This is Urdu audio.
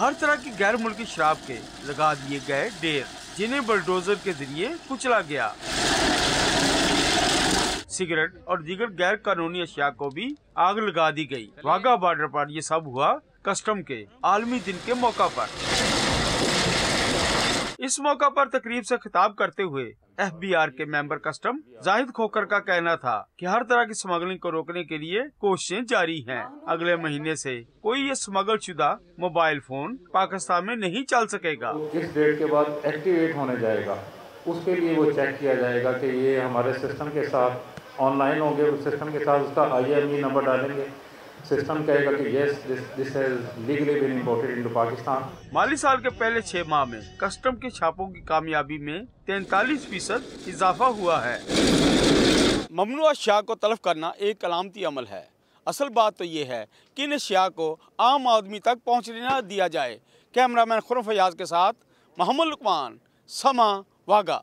ہر طرح کی غیر ملکی شراب کے لگا دیے گئے ڈیر جنہیں بلڈوزر کے ذریعے کچلا گیا۔ سگریٹ اور دیگر غیر قانونی اشیاء کو بھی آگ لگا دی گئی۔ واگا بارڈر پر یہ سب ہوا کسٹم کے عالمی دن کے موقع پر۔ اس موقع پر تقریب سے خطاب کرتے ہوئے ایف بی آر کے ممبر کسٹم زاہد کھوکر کا کہنا تھا کہ ہر طرح کی سمگلنگ کو روکنے کے لیے کوششیں جاری ہیں۔ اگلے مہینے سے کوئی یہ سمگل شدہ موبائل فون پاکستان میں نہیں چل سکے گا۔ اس ڈیٹ کے بعد ایکٹیویٹ ہونے جائے گا۔ اس کے لیے وہ چیک کیا جائے گا کہ یہ ہمارے سسٹم کے ساتھ آن لائن ہوں گے، سسٹم کے ساتھ اس کا آئی ایم ای نمبر ڈالیں گے۔ سسٹم کہے گا کہ yes this has legally been imported into Pakistan مالی سال کے پہلے چھ ماہ میں کسٹم کے چھاپوں کی کامیابی میں تینتالیس فیصد اضافہ ہوا ہے ممنوع اشیاء کو تلف کرنا ایک علامتی عمل ہے اصل بات تو یہ ہے کہ ان اشیاء کو عام آدمی تک پہنچنے نہ دیا جائے کیمرہ مین خرم فیاض کے ساتھ محمد لکمان سما واگا